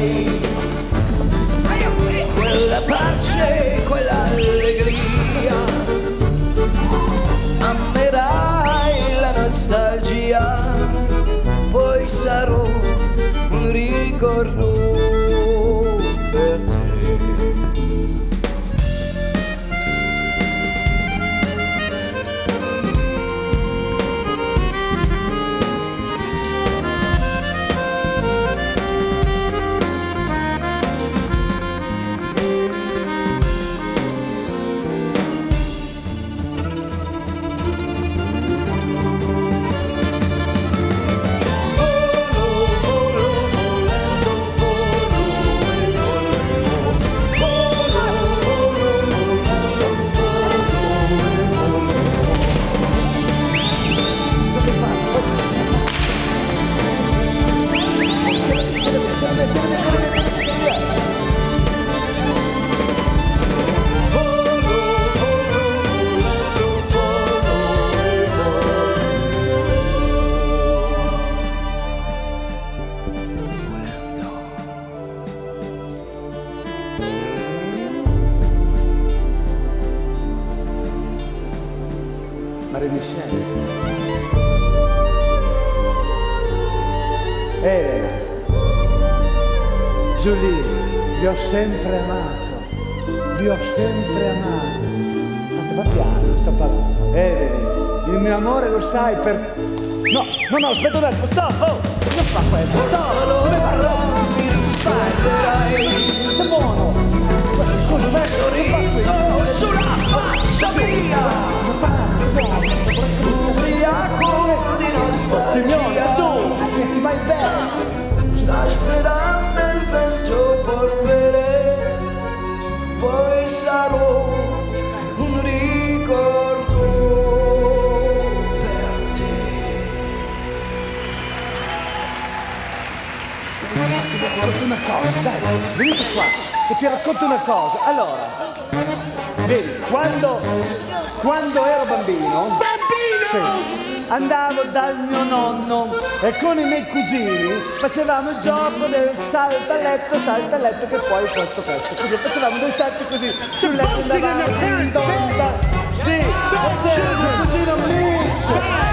away. Cosa, dai, venite qua, che ti racconto una cosa. Allora, vedi, quando, quando ero bambino... Bambino! andavo dal mio nonno e con i miei cugini facevamo il gioco del salta a letto, salta a letto, che poi questo, questo. Quindi facevamo due salti così sul letto davanti, tonda. Sì, facevo il mio cugino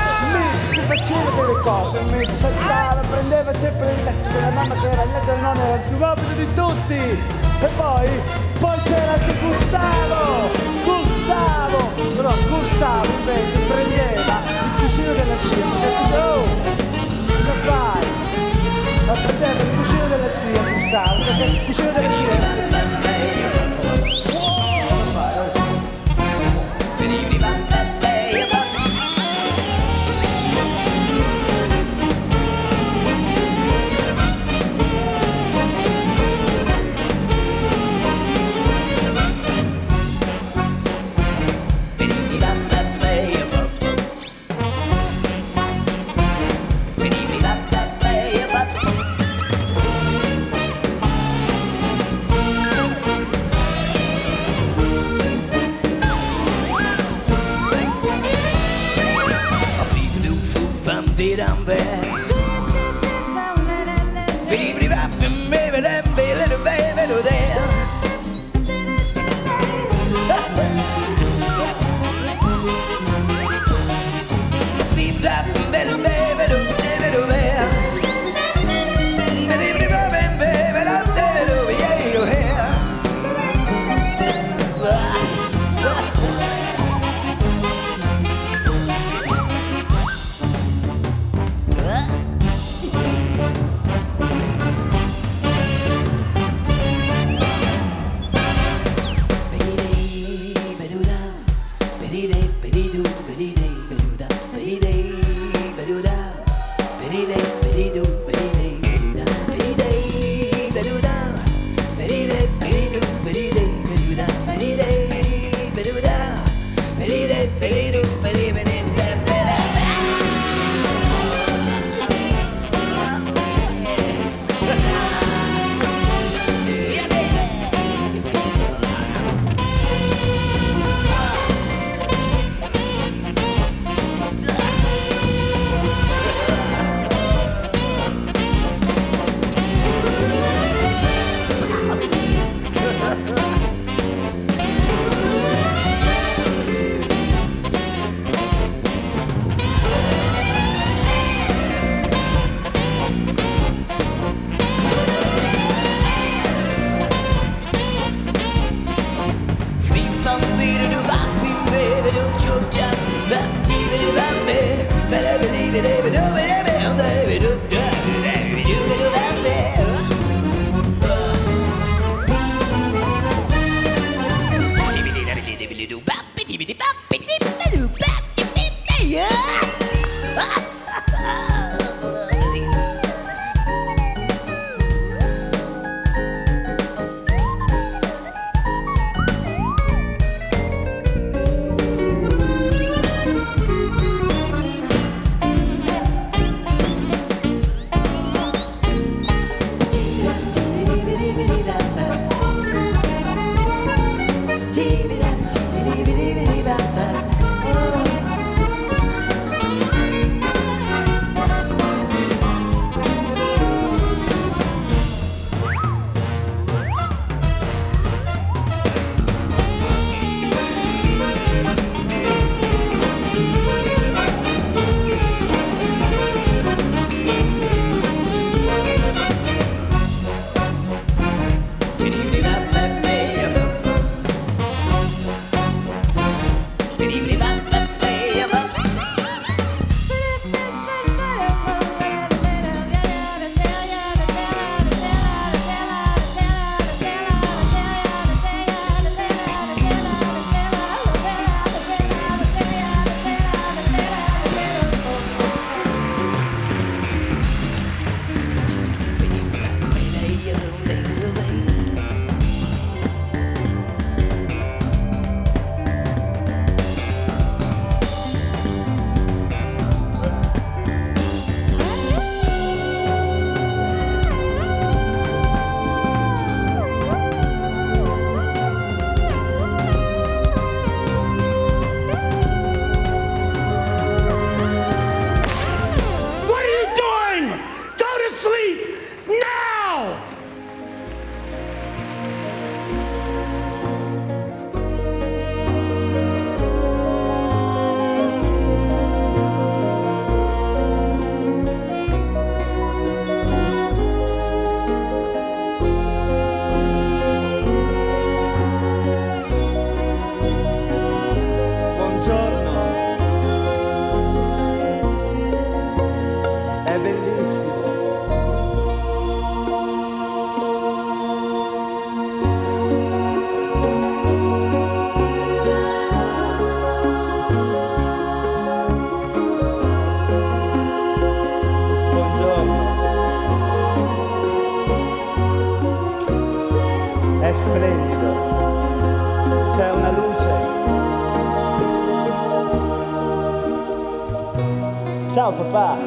Faceva delle cose, Mitch saltava, prendeva sempre il letto della mamma che era il letto del nonno, era il più morbido di tutti. E poi, poi c'era anche Gustavo, Gustavo, però Gustavo invece prendeva il cuscino della zia, mi disse, oh, cosa fai? Ma prendeva il cuscino della zia, Gustavo, perché il cuscino della zia papá.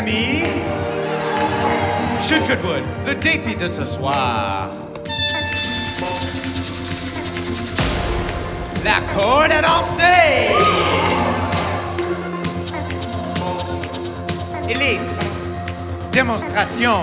Amis Jules Goodwood, le défi de ce soir. La corde à danser Elite Démonstration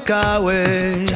loca.